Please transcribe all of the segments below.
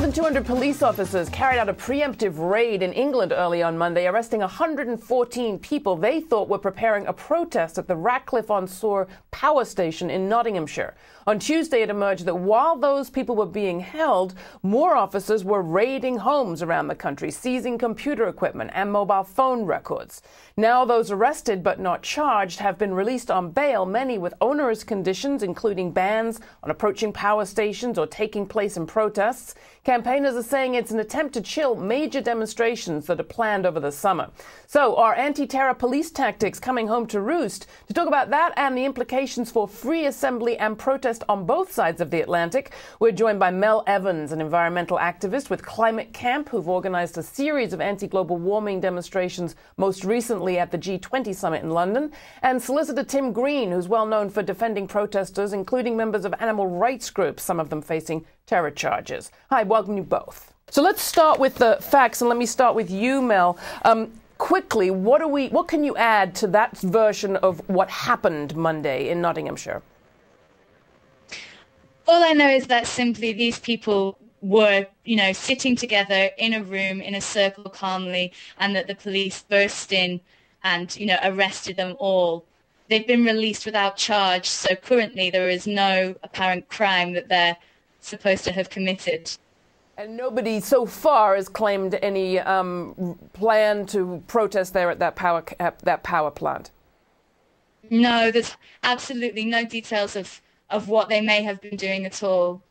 than 200 police officers carried out a preemptive raid in England early on Monday, arresting 114 people they thought were preparing a protest at the Ratcliffe on Soar power station in Nottinghamshire. On Tuesday, it emerged that while those people were being held, more officers were raiding homes around the country, seizing computer equipment and mobile phone records. Now, those arrested but not charged have been released on bail, many with onerous conditions, including bans on approaching power stations or taking place in protests. Campaigners are saying it's an attempt to chill major demonstrations that are planned over the summer. So, are anti terror police tactics coming home to roost? To talk about that and the implications for free assembly and protest on both sides of the Atlantic, we're joined by Mel Evans, an environmental activist with Climate Camp, who've organized a series of anti global warming demonstrations, most recently at the G20 summit in London, and solicitor Tim Green, who's well known for defending protesters, including members of animal rights groups, some of them facing terror charges. Hi, welcome you both. So let's start with the facts, and let me start with you, Mel. Um, quickly, what we? What can you add to that version of what happened Monday in Nottinghamshire? All I know is that simply these people were, you know, sitting together in a room in a circle calmly, and that the police burst in and, you know, arrested them all. They've been released without charge, so currently there is no apparent crime that they're supposed to have committed. And nobody so far has claimed any um, plan to protest there at that power at that power plant. No, there's absolutely no details of, of what they may have been doing at all.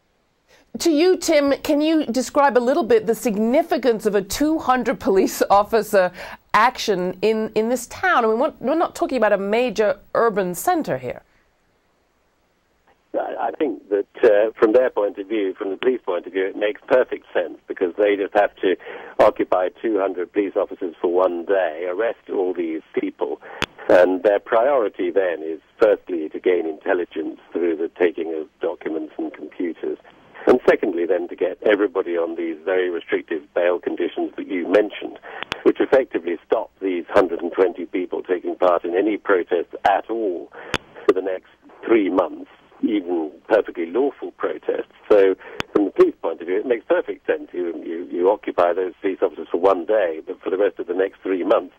To you, Tim, can you describe a little bit the significance of a 200 police officer action in, in this town? I mean, we're not talking about a major urban center here. I think that uh, from their point of view, from the police point of view, it makes perfect sense because they just have to occupy 200 police officers for one day, arrest all these people, and their priority then is firstly to gain intelligence through the taking of documents and computers. And secondly, then to get everybody on these very restrictive bail conditions that you mentioned, which effectively stop these 120 people taking part in any protest at all for the next three months even perfectly lawful protests. So, from the police point of view, it makes perfect sense. You, you, you occupy those police officers for one day, but for the rest of the next three months,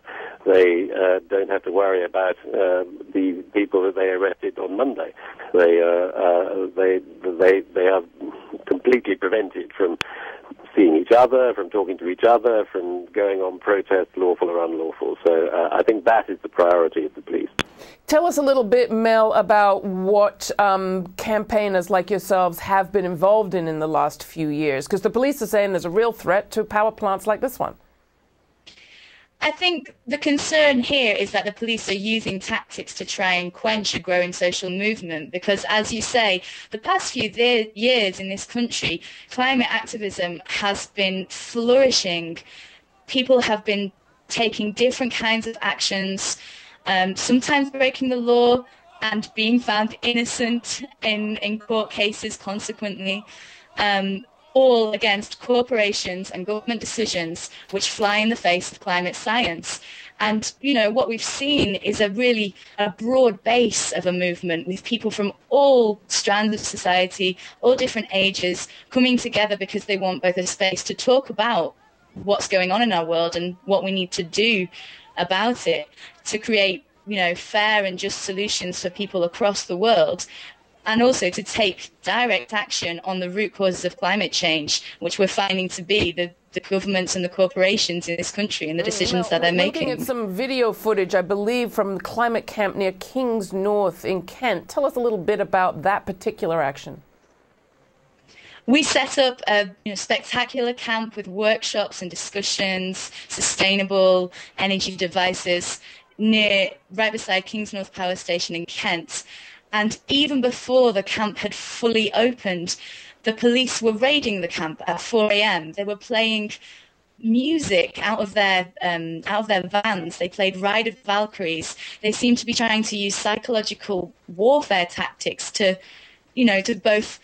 they uh, don't have to worry about uh, the people that they arrested on Monday. They, uh, uh they, they, they are completely prevented from seeing each other, from talking to each other, from going on protests, lawful or unlawful. So uh, I think that is the priority of the police. Tell us a little bit, Mel, about what um, campaigners like yourselves have been involved in in the last few years, because the police are saying there's a real threat to power plants like this one. I think the concern here is that the police are using tactics to try and quench a growing social movement because, as you say, the past few years in this country, climate activism has been flourishing. People have been taking different kinds of actions, um, sometimes breaking the law and being found innocent in, in court cases consequently. Um, all against corporations and government decisions which fly in the face of climate science. And, you know, what we've seen is a really a broad base of a movement with people from all strands of society, all different ages, coming together because they want both a space to talk about what's going on in our world and what we need to do about it to create you know fair and just solutions for people across the world and also to take direct action on the root causes of climate change, which we're finding to be the, the governments and the corporations in this country and the mm, decisions that they're making. Looking at some video footage, I believe, from the climate camp near Kingsnorth in Kent. Tell us a little bit about that particular action. We set up a you know, spectacular camp with workshops and discussions, sustainable energy devices near right beside Kingsnorth Power Station in Kent. And even before the camp had fully opened, the police were raiding the camp at 4 a.m. They were playing music out of their um, out of their vans. They played Ride of Valkyries. They seemed to be trying to use psychological warfare tactics to, you know, to both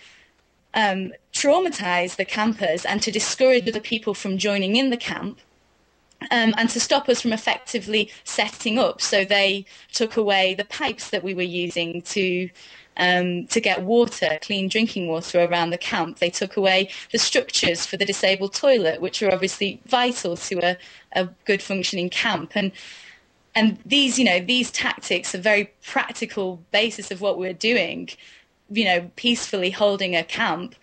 um, traumatize the campers and to discourage other people from joining in the camp um, and to stop us from effectively setting up. So they took away the pipes that we were using to um, to get water, clean drinking water around the camp. They took away the structures for the disabled toilet, which are obviously vital to a, a good functioning camp. And and these, you know, these tactics are very practical basis of what we're doing. You know, peacefully holding a camp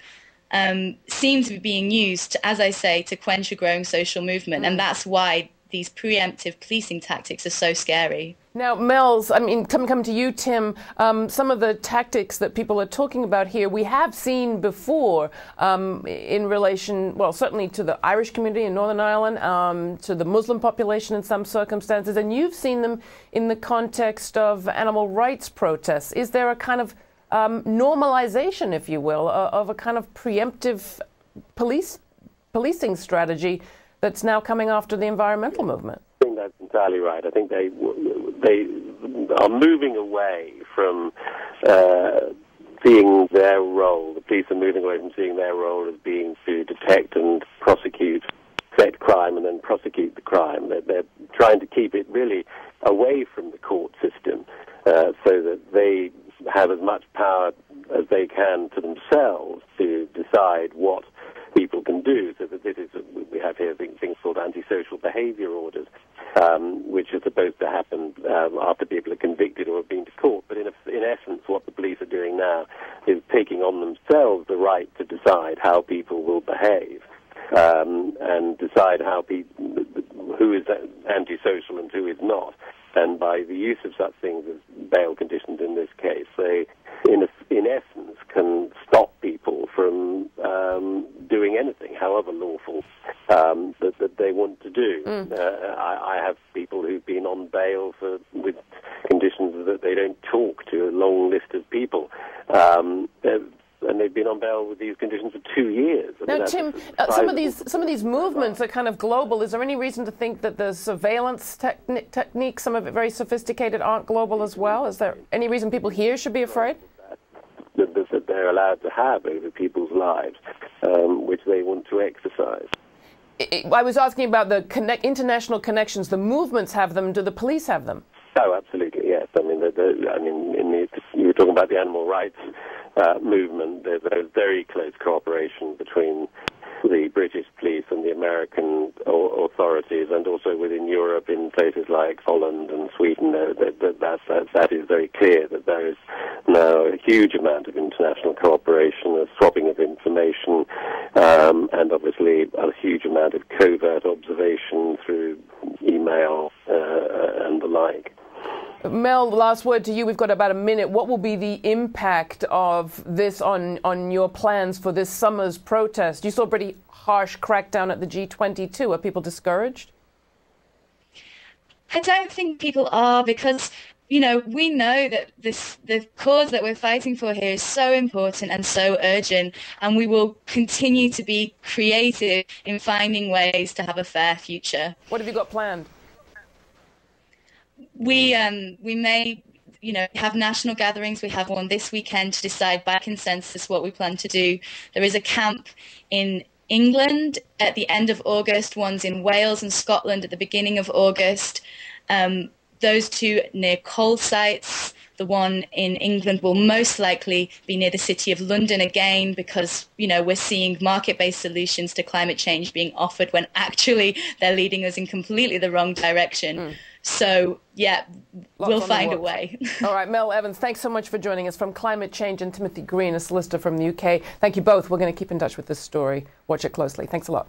um, seem to be being used, as I say, to quench a growing social movement, mm. and that's why these preemptive policing tactics are so scary. Now, Mel's, I mean, coming come to you, Tim, um, some of the tactics that people are talking about here, we have seen before um, in relation, well, certainly to the Irish community in Northern Ireland, um, to the Muslim population in some circumstances, and you've seen them in the context of animal rights protests. Is there a kind of um, normalization, if you will, uh, of a kind of preemptive police policing strategy that's now coming after the environmental movement. I think that's entirely right. I think they they are moving away from uh, seeing their role. The police are moving away from seeing their role as being to detect and prosecute set crime and then prosecute the crime. They're, they're trying to keep it really away from the court system uh, so that they have as much power as they can to themselves to decide what people can do. So that this is, we have here things called antisocial behavior orders, um, which are supposed to happen um, after people are convicted or have been to court. But in, a, in essence, what the police are doing now is taking on themselves the right to decide how people will behave. Um, and decide how people, who is antisocial and who is not. And by the use of such things as bail conditions in this case, they, in, a, in essence, can stop people from um, doing anything, however lawful, um, that, that, they want to do. Mm. Uh, I, I, have people who've been on bail for with conditions that they don't talk to a long list of people. Um, and they've been on bail with these conditions for two years. I now, Tim, uh, some of these some of these movements are kind of global. Is there any reason to think that the surveillance techni- techniques, some of it very sophisticated, aren't global as well? Is there any reason people here should be afraid? That, that they're allowed to have over people's lives, um, which they want to exercise. I was asking about the connect, international connections. The movements have them. Do the police have them? Oh, absolutely, yes. I mean, the, the, I mean, the, you were talking about the animal rights uh, movement. There's a very close cooperation between the British police and the American authorities, and also within Europe in places like Holland and Sweden. Uh, that, that, that, that is very clear that there is now a huge amount of international cooperation, a swapping of information, um, and obviously a huge amount of covert observation through email uh, and the like. Mel, last word to you. We've got about a minute. What will be the impact of this on, on your plans for this summer's protest? You saw a pretty harsh crackdown at the G20 too. Are people discouraged? I don't think people are because you know we know that this the cause that we're fighting for here is so important and so urgent and we will continue to be creative in finding ways to have a fair future. What have you got planned? We um, we may you know have national gatherings. We have one this weekend to decide by consensus what we plan to do. There is a camp in England at the end of August. One's in Wales and Scotland at the beginning of August. Um, those two near coal sites. The one in England will most likely be near the city of London again because, you know, we're seeing market-based solutions to climate change being offered when actually they're leading us in completely the wrong direction. Mm. So, yeah, Lots we'll find a way. All right, Mel Evans, thanks so much for joining us from Climate Change and Timothy Green, a solicitor from the UK. Thank you both. We're going to keep in touch with this story. Watch it closely. Thanks a lot.